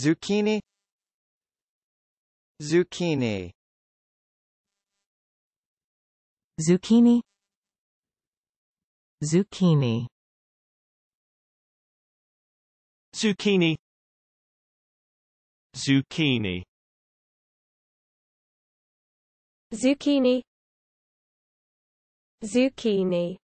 zucchini. Zucchini. Zucchini. Zucchini. Zucchini. Zucchini. Zucchini. Zucchini.